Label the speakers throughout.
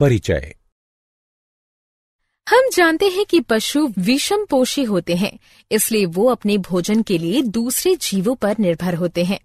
Speaker 1: परिचय।
Speaker 2: हम जानते हैं कि पशु विषम पोषी होते हैं, इसलिए वो अपने भोजन के लिए दूसरे जीवों पर निर्भर होते हैं।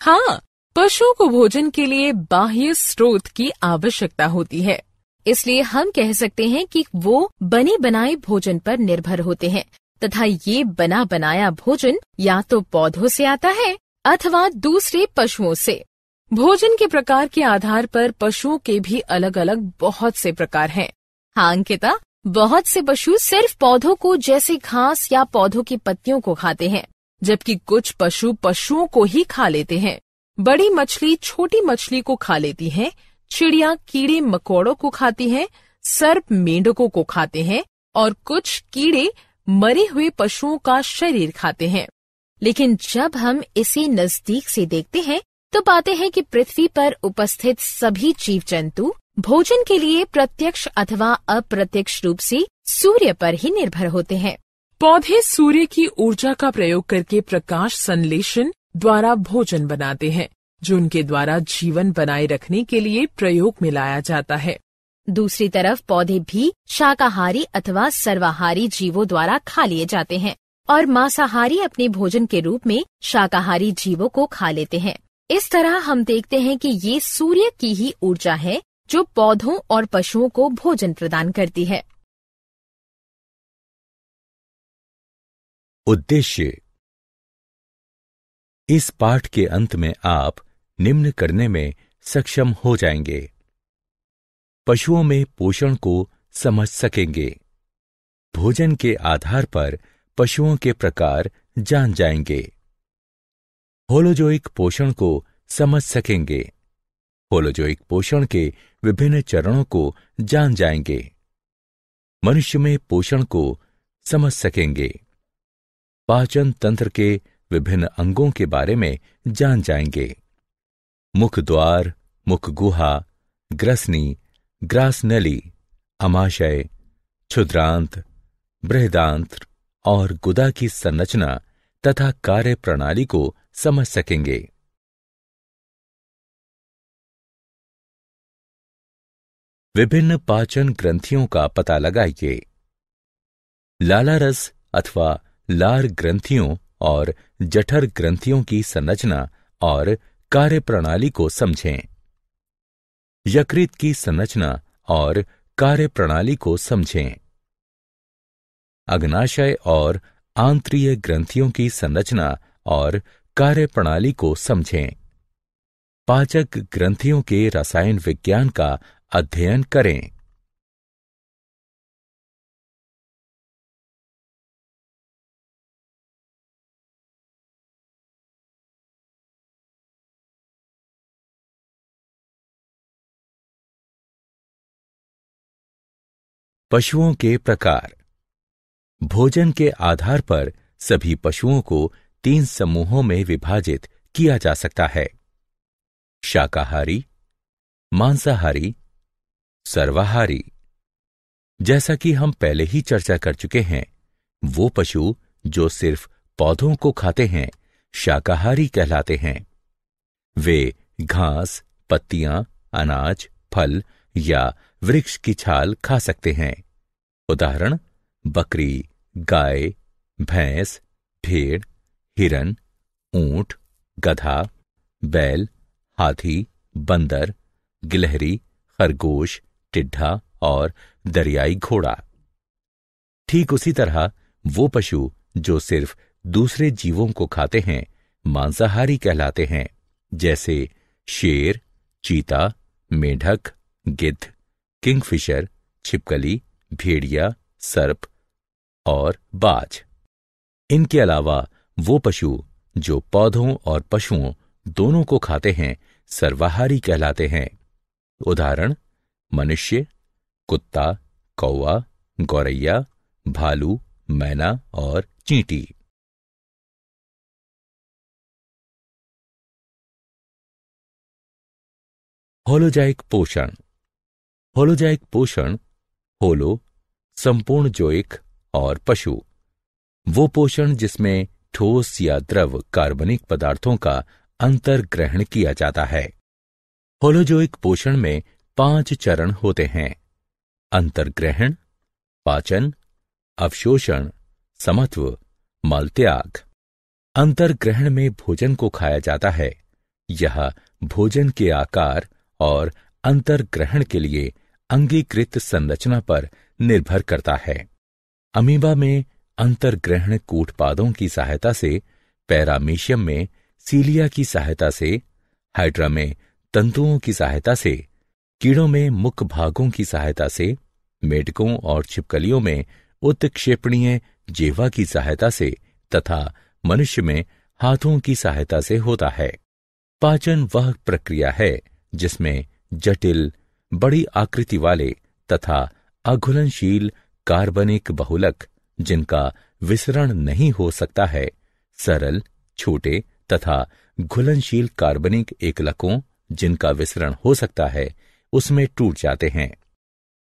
Speaker 2: हाँ पशुओं को भोजन के लिए बाह्य स्रोत की आवश्यकता होती है, इसलिए हम कह सकते हैं कि वो बने बनाए भोजन पर निर्भर होते हैं, तथा ये बना बनाया भोजन या तो पौधों से आता है अथवा दूसरे पशुओं से। भोजन के प्रकार के आधार पर पशुओं के भी अलग अलग बहुत से प्रकार हैं। हाँ अंकिता? बहुत से पशु सिर्फ़ पौधों को जैसे घास या पौधों की पत्तियों को खाते हैं जबकि कुछ पशु पशुओं को ही खा लेते हैं। बड़ी मछली छोटी मछली को खा लेती है चिड़िया कीड़े मकोड़ों को खाती है सर्प मेंढकों को खाते हैं और कुछ कीड़े मरे हुए पशुओं का शरीर खाते हैं। लेकिन जब हम इसे नज़दीक से देखते हैं तो पाते हैं कि पृथ्वी पर उपस्थित सभी जीव जंतु भोजन के लिए प्रत्यक्ष अथवा अप्रत्यक्ष रूप से सूर्य पर ही निर्भर होते हैं।
Speaker 3: पौधे सूर्य की ऊर्जा का प्रयोग करके प्रकाश संश्लेषण द्वारा भोजन बनाते हैं जो उनके द्वारा जीवन बनाए रखने के लिए प्रयोग में लाया जाता है।
Speaker 2: दूसरी तरफ़ पौधे भी शाकाहारी अथवा सर्वाहारी जीवों द्वारा खा लिए जाते हैं और मांसाहारी अपने भोजन के रूप में शाकाहारी जीवों को खा लेते हैं। इस तरह हम देखते हैं कि ये सूर्य की ही ऊर्जा है, जो पौधों और पशुओं को भोजन प्रदान करती है।
Speaker 1: उद्देश्य। इस पाठ के अंत में आप निम्न करने में सक्षम हो जाएँगे। पशुओं में पोषण को समझ सकेंगे। भोजन के आधार पर पशुओं के प्रकार जान जाएँगे। होलोजोइक पोषण को समझ सकेंगे। होलोजोइक पोषण के विभिन्न चरणों को जान जाएँगे। मनुष्य में पोषण को समझ सकेंगे। पाचन तंत्र के विभिन्न अंगों के बारे में जान जाएँगे। मुख द्वार, मुख गुहा, ग्रसनी ग्रासनली अमाशय, क्षुद्रांत, बृहदांत्र और गुदा की संरचना तथा कार्य प्रणाली को समझ सकेंगे। विभिन्न पाचन ग्रंथियों का पता लगाइए। लाला रस अथवा लार ग्रंथियों और जठर ग्रंथियों की संरचना और कार्य प्रणाली को समझें। यकृत की संरचना और कार्य प्रणाली को समझें। अग्नाशय और आंतरीय ग्रंथियों की संरचना और कार्य प्रणाली को समझें। पाचक ग्रंथियों के रसायन विज्ञान का अध्ययन करें। पशुओं के प्रकार भोजन के आधार पर सभी पशुओं को तीन समूहों में विभाजित किया जा सकता है। शाकाहारी, मांसाहारी, सर्वाहारी। जैसा कि हम पहले ही चर्चा कर चुके हैं, वो पशु जो सिर्फ़ पौधों को खाते हैं, शाकाहारी कहलाते हैं। वे घास, पत्तियाँ, अनाज, फल या वृक्ष की छाल खा सकते हैं। उदाहरण बकरी, गाय, भैंस, भेड़, हिरन, ऊँट, गधा, बैल, हाथी, बंदर, गिलहरी, खरगोश, टिड्ढा और दरियाई घोड़ा। ठीक उसी तरह वो पशु जो सिर्फ़ दूसरे जीवों को खाते हैं, मांसाहारी कहलाते हैं, जैसे शेर, चीता, मेढक, गिद्ध, किंगफिशर, छिपकली, भेड़िया सर्प और बाज। इनके अलावा वो पशु जो पौधों और पशुओं दोनों को खाते हैं, सर्वाहारी कहलाते हैं। उदाहरण, मनुष्य, कुत्ता, कौवा, गौरैया, भालू, मैना और चींटी। होलोजाइक पोषण। होलोजाइक पोषण, होलो संपूर्ण जोइक और पशु। वो पोषण जिसमें ठोस या द्रव कार्बनिक पदार्थों का अंतर ग्रहण किया जाता है। होलोजोइक पोषण में पाँच चरण होते हैं। अंतर्ग्रहण, पाचन, अवशोषण, समत्व, मलत्याग। अंतर्ग्रहण में भोजन को खाया जाता है। यह भोजन के आकार और अंतर्ग्रहण के लिए अंगीकृत संरचना पर निर्भर करता है। अमीबा में अंतर्ग्रहण कूटपादों की सहायता से, पैरामीशियम में सीलिया की सहायता से, हाइड्रा में तंतुओं की सहायता से, कीड़ों में मुख्य भागों की सहायता से मेढकों और छिपकलियों में उत्क्षेपणीय जेवा की सहायता से तथा मनुष्य में हाथों की सहायता से होता है। पाचन वह प्रक्रिया है जिसमें जटिल, बड़ी आकृति वाले तथा अघुलनशील कार्बनिक बहुलक, जिनका विसरण नहीं हो सकता है, सरल, छोटे तथा घुलनशील कार्बनिक एकलकों, जिनका विसरण हो सकता है, उसमें टूट जाते हैं।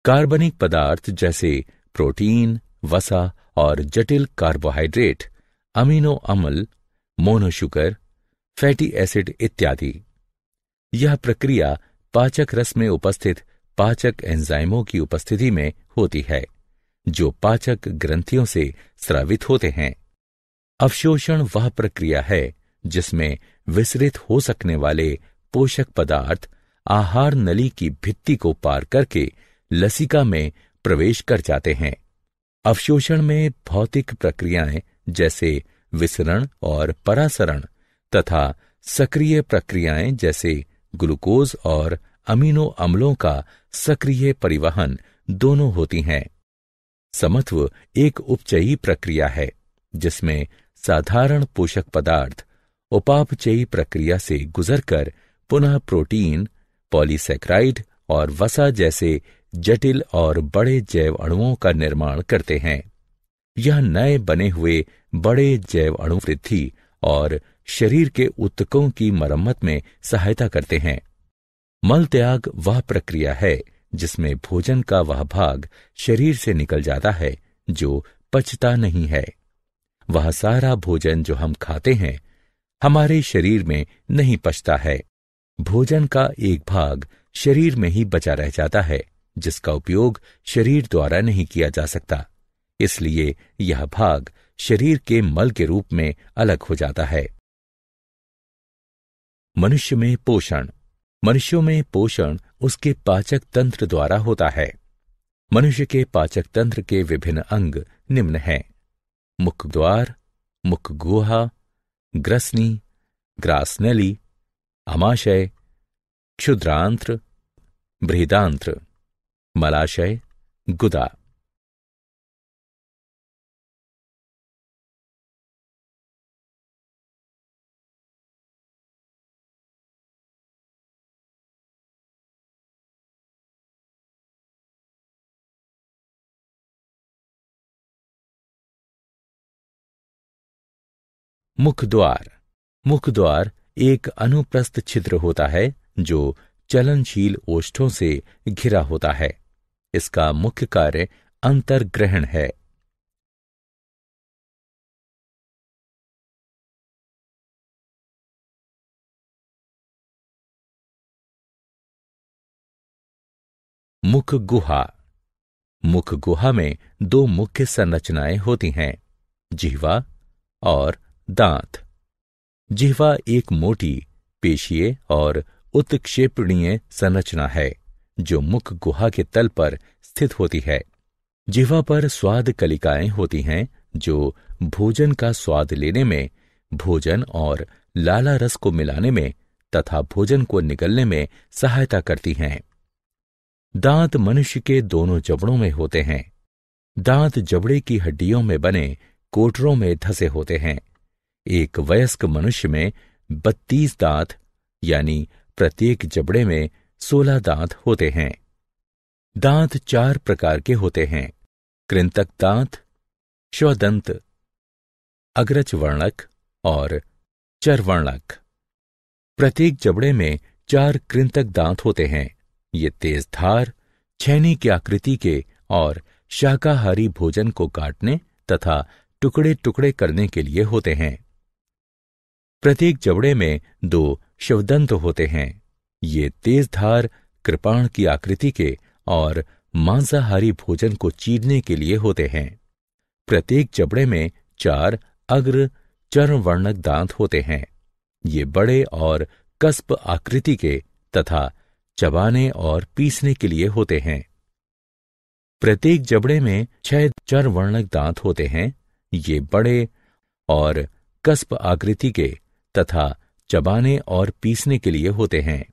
Speaker 1: कार्बनिक पदार्थ जैसे प्रोटीन, वसा और जटिल कार्बोहाइड्रेट, अमीनो अम्ल, मोनोशुगर, फैटी एसिड इत्यादि। यह प्रक्रिया पाचक रस में उपस्थित पाचक एंजाइमों की उपस्थिति में होती है, जो पाचक ग्रंथियों से स्रावित होते हैं। अवशोषण वह प्रक्रिया है जिसमें विसरित हो सकने वाले पोषक पदार्थ आहार नली की भित्ति को पार करके लसिका में प्रवेश कर जाते हैं। अवशोषण में भौतिक प्रक्रियाएँ जैसे विसरण और परासरण तथा सक्रिय प्रक्रियाएँ जैसे ग्लूकोज और अमीनो अम्लों का सक्रिय परिवहन दोनों होती हैं। समत्व एक उपचयी प्रक्रिया है, जिसमें साधारण पोषक पदार्थ उपापचयी प्रक्रिया से गुजरकर पुनः प्रोटीन, पॉलीसेक्राइड और वसा जैसे जटिल और बड़े जैव अणुओं का निर्माण करते हैं। यह नए बने हुए बड़े जैव अणु वृद्धि और शरीर के उत्तकों की मरम्मत में सहायता करते हैं। मल त्याग वह प्रक्रिया है जिसमें भोजन का वह भाग शरीर से निकल जाता है, जो पचता नहीं है। वह सारा भोजन जो हम खाते हैं, हमारे शरीर में नहीं पचता है। भोजन का एक भाग शरीर में ही बचा रह जाता है, जिसका उपयोग शरीर द्वारा नहीं किया जा सकता। इसलिए यह भाग शरीर के मल के रूप में अलग हो जाता है। मनुष्य में पोषण मनुष्यों में पोषण उसके पाचक तंत्र द्वारा होता है। मनुष्य के पाचक तंत्र के विभिन्न अंग निम्न हैं। मुख द्वार, मुख गुहा, ग्रसनी ग्रासनली अमाशय, क्षुद्रांत्र, बृहदांत्र, मलाशय, गुदा। मुख द्वार मुख द्वार एक अनुप्रस्थ छिद्र होता है, जो चलनशील ओष्ठों से घिरा होता है। इसका मुख्य कार्य अंतर्ग्रहण है। मुख गुहा मुख गुहा में दो मुख्य संरचनाएँ होती हैं, जिह्वा और दांत। जिह्वा एक मोटी, पेशीय और उत्क्षेपणीय संरचना है, जो मुख गुहा के तल पर स्थित होती है। जिह्वा पर स्वाद कलिकाएँ होती हैं, जो भोजन का स्वाद लेने में, भोजन और लाला रस को मिलाने में तथा भोजन को निगलने में सहायता करती हैं। दांत मनुष्य के दोनों जबड़ों में होते हैं। दांत जबड़े की हड्डियों में बने कोटरों में धसे होते हैं। एक वयस्क मनुष्य में बत्तीस दांत, यानी प्रत्येक जबड़े में सोलह दांत होते हैं। दांत चार प्रकार के होते हैं, कृंतक दांत, श्वदंत अग्रच वर्णक और चरवर्णक। प्रत्येक जबड़े में चार कृंतक दांत होते हैं, ये तेज धार, छैनी की आकृति के और शाकाहारी भोजन को काटने तथा टुकड़े टुकड़े करने के लिए होते हैं। प्रत्येक जबड़े में दो शिवदंत होते हैं। ये तेज धार, कृपाण की आकृति के और मांसाहारी भोजन को चीरने के लिए होते हैं। प्रत्येक जबड़े में चार अग्र चर्मवर्णक दांत होते हैं। ये बड़े और कस्प आकृति के तथा चबाने और पीसने के लिए होते हैं। प्रत्येक जबड़े में छह चरवर्णक दांत होते हैं। ये बड़े और कस्प आकृति के तथा चबाने और पीसने के लिए होते हैं।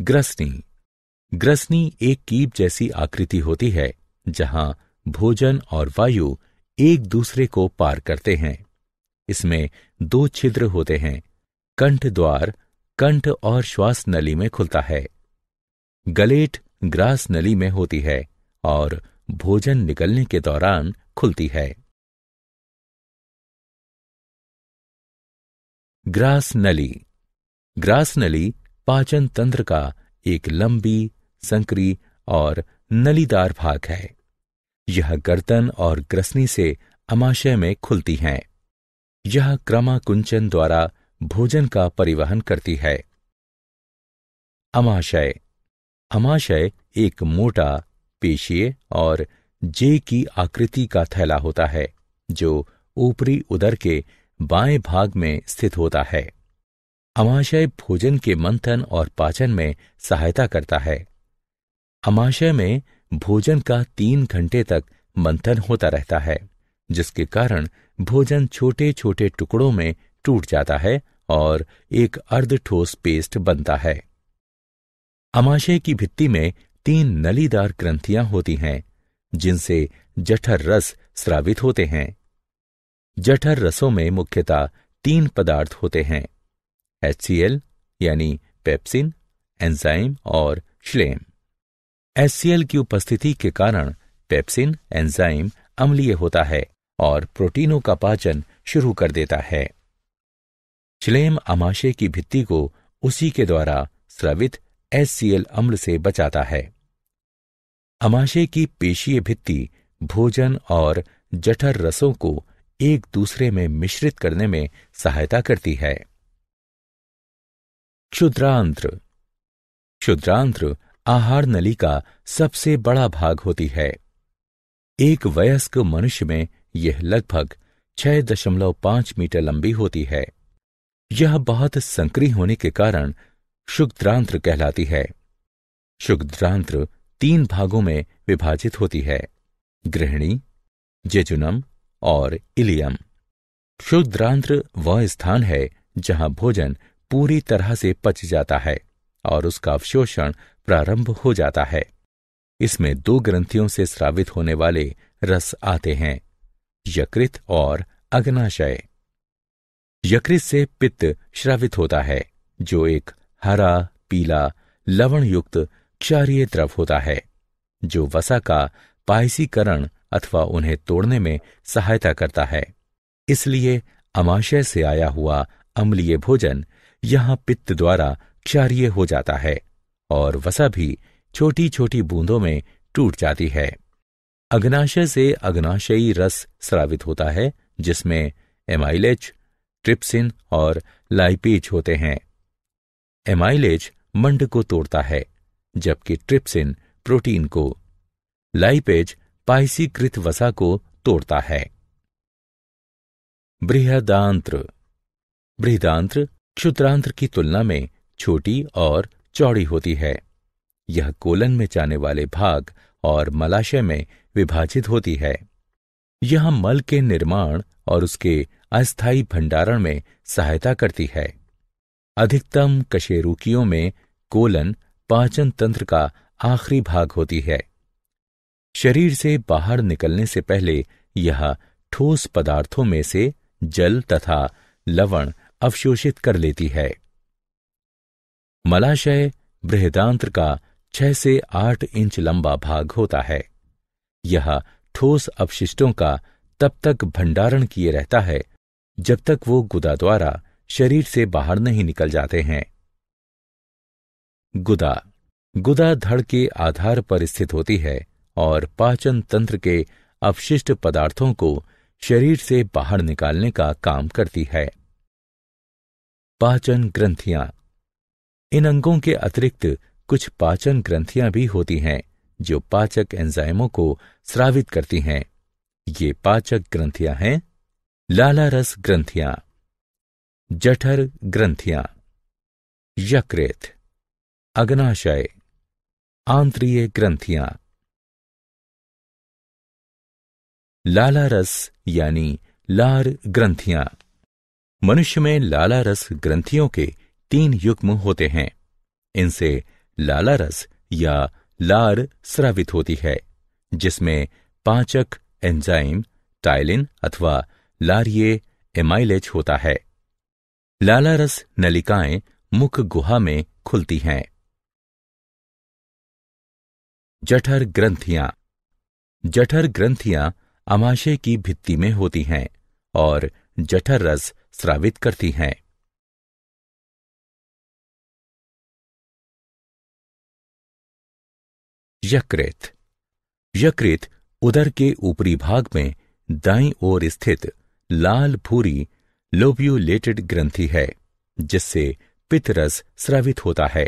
Speaker 1: ग्रसनी ग्रसनी एक कीप जैसी आकृति होती है, जहाँ भोजन और वायु एक दूसरे को पार करते हैं। इसमें दो छिद्र होते हैं, कंठ द्वार, कंठ और श्वास नली में खुलता है। गलेट ग्रास नली में होती है और भोजन निकलने के दौरान खुलती है। ग्रास नली। ग्रास नली पाचन तंत्र का एक लंबी संकरी और नलीदार भाग है। यह गर्दन और ग्रसनी से अमाशय में खुलती हैं। यह क्रमाकुंचन द्वारा भोजन का परिवहन करती है। अमाशय। अमाशय एक मोटा पेशीय और जे की आकृति का थैला होता है, जो ऊपरी उदर के बाएँ भाग में स्थित होता है। अमाशय भोजन के मंथन और पाचन में सहायता करता है। अमाशय में भोजन का तीन घंटे तक मंथन होता रहता है, जिसके कारण भोजन छोटे छोटे टुकड़ों में टूट जाता है और एक अर्ध ठोस पेस्ट बनता है। अमाशय की भित्ति में तीन नलीदार ग्रंथियाँ होती हैं, जिनसे जठर रस स्रावित होते हैं। जठर रसों में मुख्यतः तीन पदार्थ होते हैं HCl यानी पेप्सिन, एंजाइम और श्लेम। HCl की उपस्थिति के कारण पेप्सिन, एंजाइम अम्लीय होता है और प्रोटीनों का पाचन शुरू कर देता है। श्लेम अमाशय की भित्ति को उसी के द्वारा स्रवित HCl अम्ल से बचाता है। अमाशय की पेशीय भित्ति भोजन और जठर रसों को एक दूसरे में मिश्रित करने में सहायता करती है। क्षुद्रांत्र। क्षुद्रांत्र आहार नली का सबसे बड़ा भाग होती है। एक वयस्क मनुष्य में यह लगभग छह दशमलव पाँच मीटर लंबी होती है। यह बहुत संक्री होने के कारण क्षुद्रांत्र कहलाती है। क्षुद्रांत्र तीन भागों में विभाजित होती है, गृहिणी, जेजुनम और इलियम। क्षुद्रांत्र वह स्थान है जहाँ भोजन पूरी तरह से पच जाता है और उसका अवशोषण प्रारंभ हो जाता है। इसमें दो ग्रंथियों से स्रावित होने वाले रस आते हैं, यकृत और अग्नाशय। यकृत से पित्त श्रावित होता है, जो एक हरा, पीला लवण युक्त क्षारीय द्रव होता है, जो वसा का पायसीकरण अथवा उन्हें तोड़ने में सहायता करता है। इसलिए अमाशय से आया हुआ अम्लीय भोजन यहाँ पित्त द्वारा क्षारीय हो जाता है। और वसा भी छोटी छोटी बूंदों में टूट जाती है। अग्नाशय से अग्नाशयी रस स्रावित होता है, जिसमें एमाइलेज, ट्रिप्सिन और लाइपेज होते हैं। एमाइलेज मंड को तोड़ता है, जबकि ट्रिप्सिन प्रोटीन को। लाइपेज पाइसीकृत वसा को तोड़ता है। बृहदांत्र। बृहदांत्र क्षुद्रांत्र की तुलना में छोटी और चौड़ी होती है। यह कोलन में जाने वाले भाग और मलाशय में विभाजित होती है। यह मल के निर्माण और उसके अस्थायी भंडारण में सहायता करती है। अधिकतम कशेरुकियों में कोलन पाचन तंत्र का आखिरी भाग होती है। शरीर से बाहर निकलने से पहले यह ठोस पदार्थों में से जल तथा लवण अवशोषित कर लेती है। मलाशय बृहदांत्र का छह से आठ इंच लंबा भाग होता है। यह ठोस अपशिष्टों का तब तक भंडारण किए रहता है, जब तक वो गुदा द्वारा शरीर से बाहर नहीं निकल जाते हैं। गुदा। गुदा धड़ के आधार पर स्थित होती है और पाचन तंत्र के अपशिष्ट पदार्थों को शरीर से बाहर निकालने का काम करती है। पाचन ग्रंथियाँ। इन अंगों के अतिरिक्त कुछ पाचन ग्रंथियाँ भी होती हैं, जो पाचक एंजाइमों को स्रावित करती हैं। ये पाचक ग्रंथियाँ हैं लाला रस ग्रंथियाँ, जठर ग्रंथियाँ, यकृत, अग्नाशय, आंत्रीय ग्रंथियाँ। लाला रस यानी लार ग्रंथियाँ। मनुष्य में लाला रस ग्रंथियों के तीन युग्म होते हैं। इनसे लाला रस या लार स्रावित होती है, जिसमें पाचक एंजाइम, टाइलिन अथवा लारिये एमाइलेज होता है। लाला रस नलिकाएँ मुख गुहा में खुलती हैं। जठर ग्रंथियाँ। जठर ग्रंथियाँ अमाशय की भित्ति में होती हैं और जठर रस स्रावित करती हैं। यकृत। यकृत उदर के ऊपरी भाग में दाईं ओर स्थित लाल भूरी लोब्यूलेटेड ग्रंथि है, जिससे पितरस स्रावित होता है।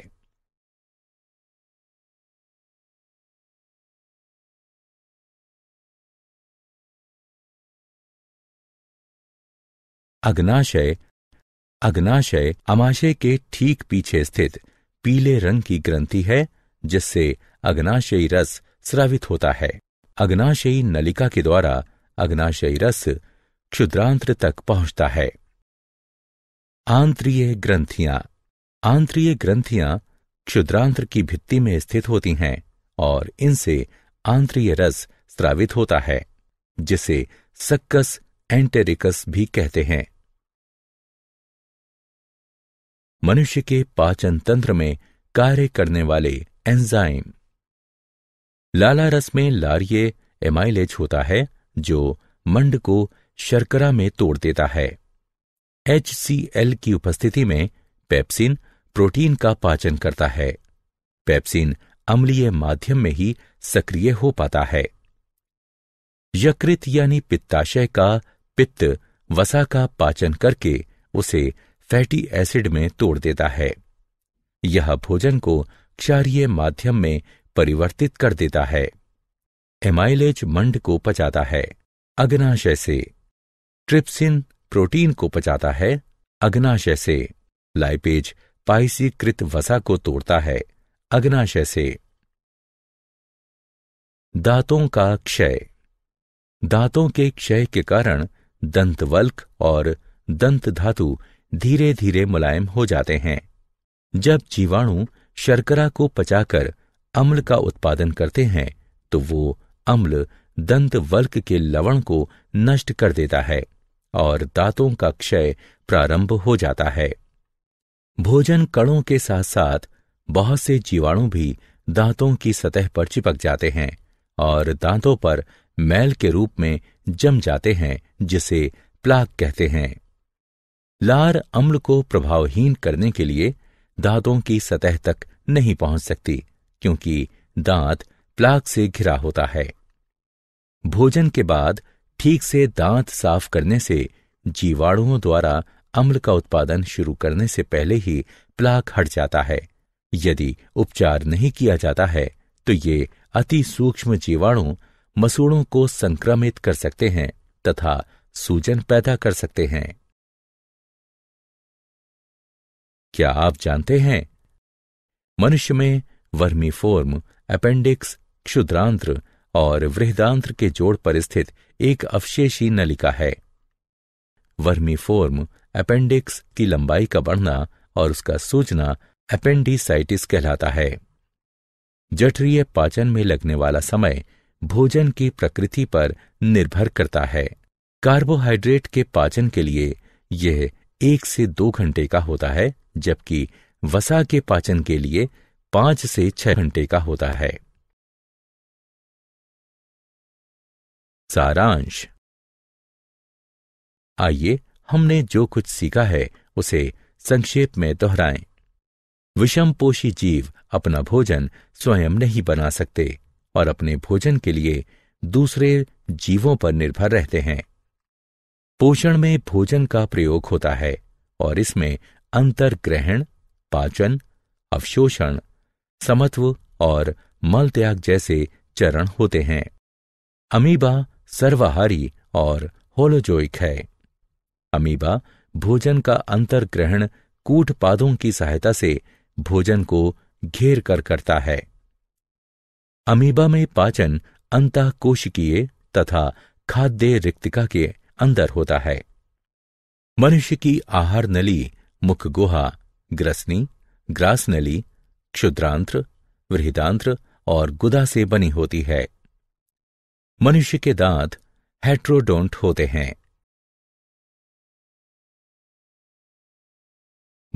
Speaker 1: अग्नाशय अग्नाशय अमाशय के ठीक पीछे स्थित पीले रंग की ग्रंथि है जिससे अग्नाशयी रस स्रावित होता है। अग्नाशयी नलिका के द्वारा अग्नाशयी रस क्षुद्रांत्र तक पहुँचता है। आंतरीय ग्रंथियाँ। आंतरीय ग्रंथियाँ क्षुद्रांत्र की भित्ति में स्थित होती हैं और इनसे आंतरीय रस स्रावित होता है, जिसे सक्कस एंटेरिकस भी कहते हैं। मनुष्य के पाचन तंत्र में कार्य करने वाले एंजाइम। लाला रस में लारिये एमाइलेज होता है, जो मंड को शर्करा में तोड़ देता है। एचसीएल की उपस्थिति में पेप्सिन प्रोटीन का पाचन करता है। पेप्सिन अम्लीय माध्यम में ही सक्रिय हो पाता है। यकृत यानी पित्ताशय का पित्त वसा का पाचन करके उसे फैटी एसिड में तोड़ देता है। यह भोजन को क्षारीय माध्यम में परिवर्तित कर देता है। एमाइलेज मंड को पचाता है। अग्नाशय से। ट्रिप्सिन प्रोटीन को पचाता है। अग्नाशय से। लाइपेज पाइसीकृत वसा को तोड़ता है। अग्नाशय से। दांतों का क्षय। दांतों के क्षय के कारण दंतवल्क और दंत धातु धीरे धीरे मुलायम हो जाते हैं। जब जीवाणु शर्करा को पचाकर अम्ल का उत्पादन करते हैं तो वो अम्ल दंत वल्क के लवण को नष्ट कर देता है और दांतों का क्षय प्रारंभ हो जाता है। भोजन कणों के साथ साथ बहुत से जीवाणु भी दांतों की सतह पर चिपक जाते हैं और दांतों पर मैल के रूप में जम जाते हैं, जिसे प्लाक कहते हैं। लार अम्ल को प्रभावहीन करने के लिए दांतों की सतह तक नहीं पहुँच सकती, क्योंकि दांत प्लाक से घिरा होता है। भोजन के बाद ठीक से दांत साफ़ करने से जीवाणुओं द्वारा अम्ल का उत्पादन शुरू करने से पहले ही प्लाक हट जाता है। यदि उपचार नहीं किया जाता है तो ये अति सूक्ष्म जीवाणु मसूड़ों को संक्रमित कर सकते हैं तथा सूजन पैदा कर सकते हैं। क्या आप जानते हैं? मनुष्य में वर्मीफोर्म, अपेंडिक्स, क्षुद्रांत्र और वृहदांत्र के जोड़ पर स्थित एक अवशेषी नलिका है। वर्मीफोर्म, अपेंडिक्स की लंबाई का बढ़ना और उसका सूजना अपेंडिसाइटिस कहलाता है। जठरीय पाचन में लगने वाला समय भोजन की प्रकृति पर निर्भर करता है। कार्बोहाइड्रेट के पाचन के लिए यह एक से दो घंटे का होता है। जबकि वसा के पाचन के लिए पाँच से छह घंटे का होता है। सारांश। आइए हमने जो कुछ सीखा है, उसे संक्षेप में दोहराएँ। विषम पोषी जीव अपना भोजन स्वयं नहीं बना सकते और अपने भोजन के लिए दूसरे जीवों पर निर्भर रहते हैं। पोषण में भोजन का प्रयोग होता है और इसमें अंतर ग्रहण पाचन, अवशोषण, समत्व और मल त्याग जैसे चरण होते हैं। अमीबा सर्वाहारी और होलोजोइक है। अमीबा भोजन का अंतर ग्रहण कूटपादों की सहायता से भोजन को घेर कर करता है। अमीबा में पाचन अंत कोशिकीय तथा खाद्य रिक्तिका के अंदर होता है। मनुष्य की आहार नली मुख गुहा ग्रसनी, ग्रासनली, क्षुद्रांत्र वृहिदांत्र और गुदा से बनी होती है। मनुष्य के दांत हेट्रोडोंट होते हैं।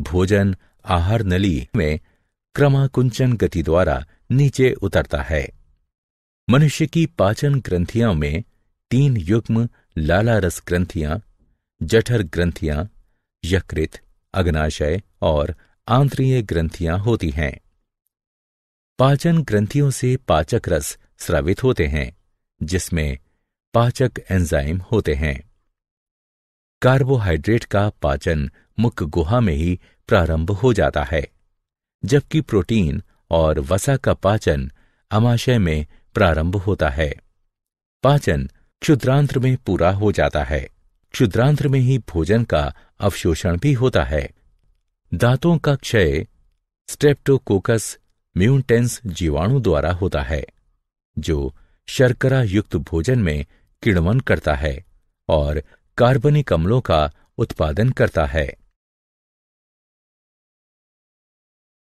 Speaker 1: भोजन आहार नली में क्रमाकुंचन गति द्वारा नीचे उतरता है। मनुष्य की पाचन ग्रंथियों में तीन युग्म लाला रस ग्रंथियाँ, जठर ग्रंथियाँ, यकृत अग्नाशय और आंतरीय ग्रंथियाँ होती हैं। पाचन ग्रंथियों से पाचक रस स्रावित होते हैं, जिसमें पाचक एंजाइम होते हैं। कार्बोहाइड्रेट का पाचन मुख गुहा में ही प्रारंभ हो जाता है, जबकि प्रोटीन और वसा का पाचन अमाशय में प्रारंभ होता है। पाचन क्षुद्रांत्र में पूरा हो जाता है। क्षुद्रांत्र में ही भोजन का अवशोषण भी होता है। दांतों का क्षय स्ट्रेप्टोकोकस म्यूटेंस जीवाणु द्वारा होता है, जो शर्करा युक्त भोजन में किणवन करता है और कार्बनिक अम्लों का उत्पादन करता है।